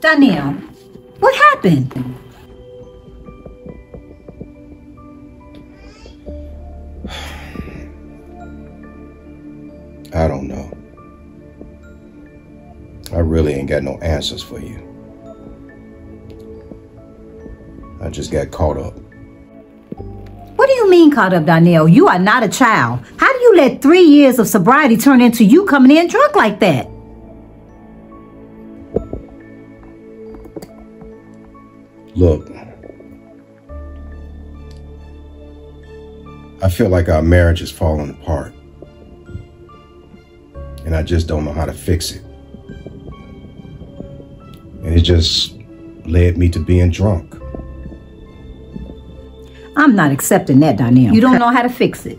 Donnell, what happened? I don't know. I really ain't got no answers for you. I just got caught up. What do you mean caught up, Danielle? You are not a child. How do you let three years of sobriety turn into you coming in drunk like that? Look, I feel like our marriage is falling apart. And I just don't know how to fix it. And it just led me to being drunk. I'm not accepting that, Donnell. You don't know how to fix it.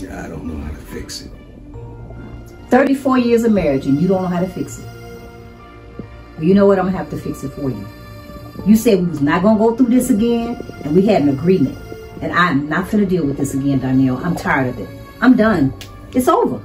Yeah, I don't know how to fix it. 34 years of marriage and you don't know how to fix it. Well, you know what? I'm going to have to fix it for you. You said we was not going to go through this again and we had an agreement. And I'm not going to deal with this again, Donnell. I'm tired of it. I'm done. It's over.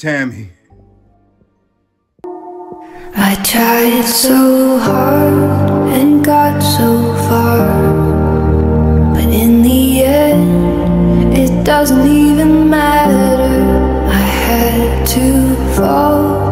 Tammy. I tried so hard and got so far, but in the end, it doesn't even matter. I had to fall.